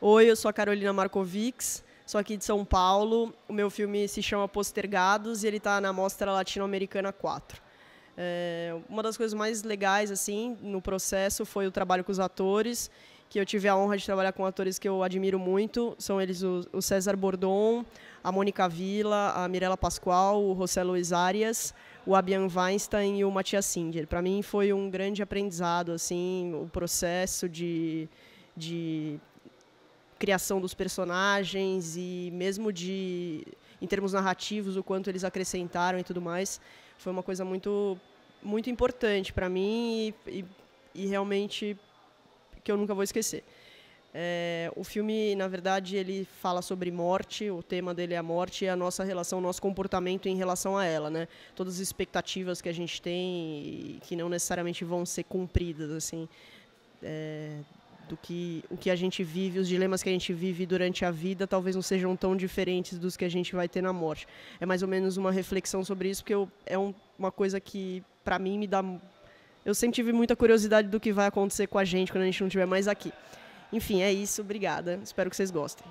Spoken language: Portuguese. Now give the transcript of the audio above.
Oi, eu sou a Carolina Markovics, sou aqui de São Paulo. O meu filme se chama Postergados e ele está na Mostra Latino-Americana 4. É, uma das coisas mais legais assim no processo foi o trabalho com os atores, que eu tive a honra de trabalhar com atores que eu admiro muito. São eles o, o César Bordon, a Mônica Villa, a Mirella Pascoal, o José Luiz Arias, o Abian Weinstein e o Matias Singer. Para mim foi um grande aprendizado assim o processo de, de criação dos personagens e mesmo de em termos narrativos o quanto eles acrescentaram e tudo mais foi uma coisa muito muito importante para mim e, e, e, realmente que eu nunca vou esquecer. É, o filme na verdade ele fala sobre morte o tema dele é a morte e a nossa relação o nosso comportamento em relação a ela né? Todas as expectativas que a gente tem que não necessariamente vão ser cumpridas assim. É, do que o que a gente vive, os dilemas que a gente vive durante a vida, talvez não sejam tão diferentes dos que a gente vai ter na morte. É mais ou menos uma reflexão sobre isso, porque eu, é um, uma coisa que para mim me dá eu sempre tive muita curiosidade do que vai acontecer com a gente quando a gente não estiver mais aqui. Enfim, é isso, obrigada. Espero que vocês gostem.